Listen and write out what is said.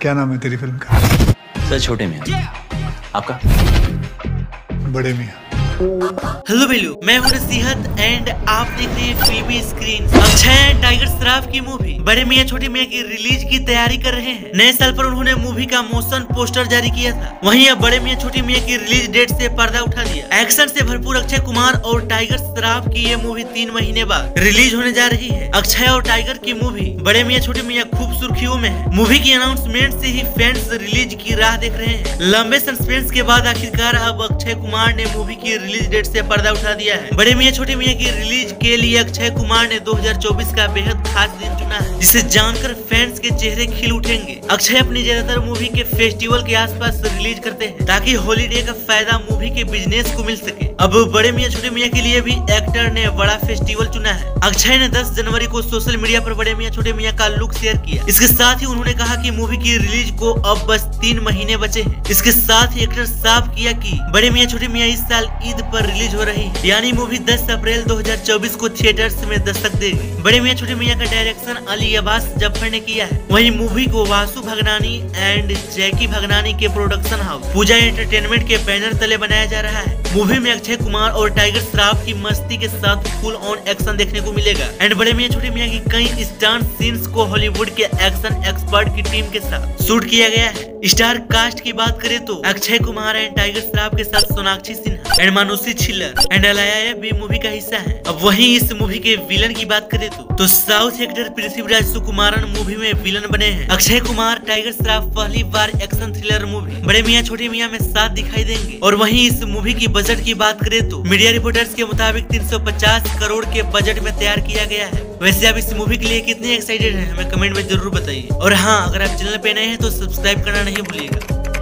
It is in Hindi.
क्या नाम है तेरी फ़िल्म का? सर छोटे मियाँ। आपका? बड़े मियाँ। हेलो बेलू मैं हूँ नसीहत एंड आप देख रहे हैं फिल्मी स्क्रीन अक्षय टाइगर श्राफ की मूवी बड़े मियाँ, छोटे मियाँ की रिलीज़ की तैयारी कर रहे हैं। नए साल पर उन्होंने मूवी का मोशन पोस्टर जारी किया था। वहीं अब बड़े मियाँ, छोटे मियाँ की रिलीज़ डेट से पर्दा उठा दिया। एक्शन से भरपूर अक्षय कुमार और टाइगर श्रॉफ की ये मूवी तीन महीने बाद रिलीज़ होने जा रही है। अक्षय और टाइगर की मूवी बड़े मियाँ, छोटे मियाँ खूब सुर्खियों में है। मूवी की अनाउंसमेंट से ही फैंस रिलीज़ की राह देख रहे हैं। लंबे सस्पेंस के बाद आखिरकार अब अक्षय कुमार ने मूवी की रिलीज़ डेट से पर्दा उठा दिया है। बड़े मियाँ, छोटे मियाँ की रिलीज़ के लिए अक्षय कुमार ने 2024 का बेहद खास दिन चुना है। जिसे जानकर फैंस के चेहरे खिल उठेंगे। अक्षय अपनी ज़्यादातर मूवी के फेस्टिवल के आसपास रिलीज़ करते हैं, ताकि हॉलीडे का फ़ायदा मूवी के बिज़नेस को मिल सके। अब बड़े मियाँ, छोटे मियाँ के लिए भी एक्टर ने बड़ा फेस्टिवल चुना है। अक्षय ने 10 जनवरी को सोशल मीडिया पर बड़े मियाँ, छोटे मियाँ का लुक शेयर किया। इसके साथ ही उन्होंने कहा कि मूवी की रिलीज़ को अब बस तीन महीने बचे हैं। इसके साथ ही एक्टर साफ़ किया कि बड़े मियाँ, छोटे मियाँ इस साल ईद पर रिलीज़ हो रही है। यानी मूवी 10 अप्रैल 2024 को थिएटर्स में दस्तक देगी। बड़े मियाँ, छोटे मियाँ का डायरेक्शन अली अब्बास ज़फ़र ने किया है। वहीं मूवी को वासु भगनानी एंड जैकी भगनानी के प्रोडक्शन हाउस पूजा एंटरटेनमेंट के बैनर तले बनाया जा रहा है। मूवी में अक्षय कुमार और टाइगर श्राफ की मस्ती के साथ फुल ऑन एक्शन देखने को मिलेगा। एंड बड़े मियाँ छोटे मियाँ की कई स्टार सीन्स को हॉलीवुड के एक्शन एक्सपर्ट की टीम के साथ शूट किया गया है। स्टार कास्ट की बात करें तो अक्षय कुमार एंड टाइगर श्राफ के साथ सोनाक्षी सिन्हा एंड मानुषी छिल्लर एंड अलाया भी मूवी का हिस्सा है अब वहीं इस मूवी के विलन की बात करें तो तो south actor Prithviraj Sukumaran movie में विलन बने हैं अक्षय कुमार टाइगर श्रॉफ पहली बार एक्शन थ्रिलर मूवी बड़े मियाँ, छोटे मियाँ में साथ दिखाई देंगे। और वहीं इस मूवी की बजट की बात करें तो मीडिया रिपोर्टर्स के मुताबिक 350 करोड़ के बजट में तैयार किया गया है। वैसे आप इस मूवी के लिए कितने एक्साइटेड हैं, हमें कमेंट में ज़रूर बताइए। और हाँ अगर आप चैनल पे नए हैं तो सब्सक्राइब करना नहीं भूलिएगा।